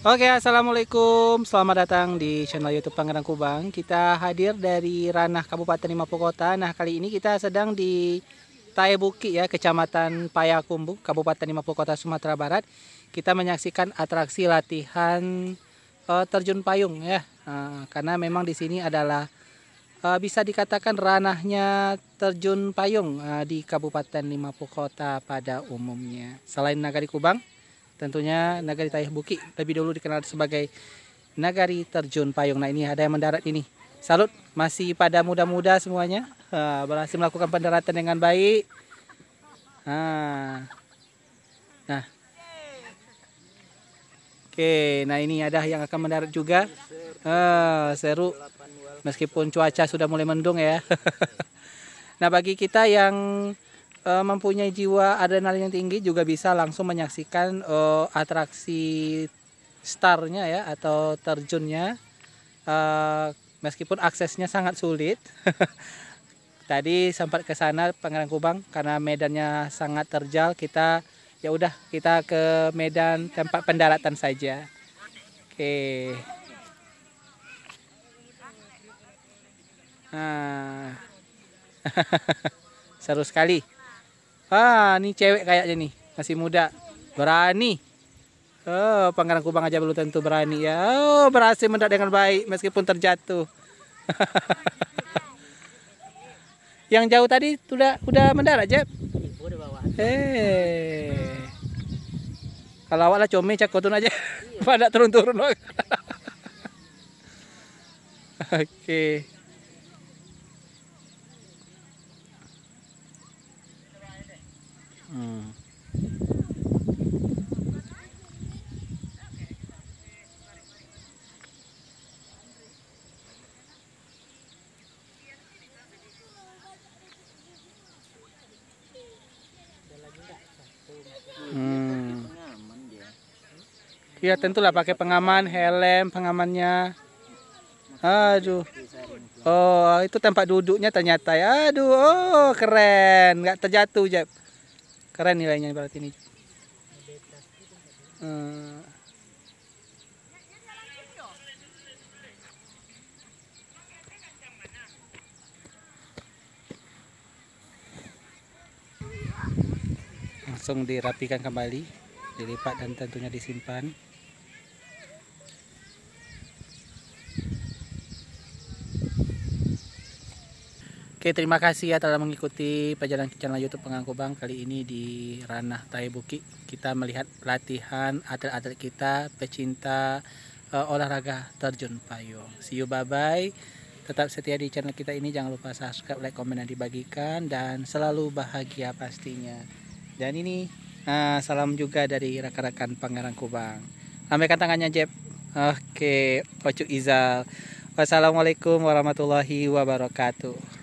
Oke, assalamualaikum. Selamat datang di channel YouTube Pangerang Kubang. Kita hadir dari ranah Kabupaten Limapu Kota. Nah, kali ini kita sedang di Taebuki ya, Kecamatan Payakumbuh, Kabupaten Limapu Kota, Sumatera Barat. Kita menyaksikan atraksi latihan uh, terjun payung ya. Uh, karena memang di sini adalah uh, bisa dikatakan ranahnya terjun payung uh, di Kabupaten Limapu Kota pada umumnya. Selain Nagari Kubang, tentunya Nagari Tayah Buki lebih dulu dikenal sebagai Nagari Terjun Payung. Nah ini ada yang mendarat ini. Salut, masih pada muda-muda semuanya. Uh, berhasil melakukan pendaratan dengan baik. Nah, nah. Oke, nah ini ada yang akan mendarat juga. Uh, seru. Meskipun cuaca sudah mulai mendung ya. nah bagi kita yang uh, mempunyai jiwa adrenalin yang tinggi juga bisa langsung menyaksikan uh, atraksi starnya ya atau terjunnya. Uh, meskipun aksesnya sangat sulit. Tadi sempat ke sana Pangeran Kubang karena medannya sangat terjal kita ya udah kita ke medan tempat pendaratan saja. Oke. Nah. Seru sekali Ah, ini cewek kayaknya nih, masih muda. Berani. Oh, Pangeran Kubang aja belum tentu berani ya. Oh, berhasil mendarat dengan baik meskipun terjatuh. Yang jauh tadi sudah udah mendarat, Jeb? Eh. Kalau awak lah comel cakotun aja. Pada turun-turun. Oke. Okay. Ya tentulah pakai pengaman, helm, pengamannya. Aduh. Oh, itu tempat duduknya ternyata ya. Aduh, oh keren. Nggak terjatuh, Jeb keren nilainya berarti ini hmm. langsung dirapikan kembali dilipat dan tentunya disimpan Oke, terima kasih ya telah mengikuti perjalanan channel YouTube Pengangku Bang kali ini di ranah Taibuki. Kita melihat latihan atlet-atlet kita pecinta uh, olahraga terjun payung. See you bye bye. Tetap setia di channel kita ini jangan lupa subscribe, like, komen dan dibagikan dan selalu bahagia pastinya. Dan ini uh, salam juga dari rekan-rekan Pangeran Kubang. Lambaikan tangannya Jeb. Oke, Pocuk Izal. Wassalamualaikum warahmatullahi wabarakatuh.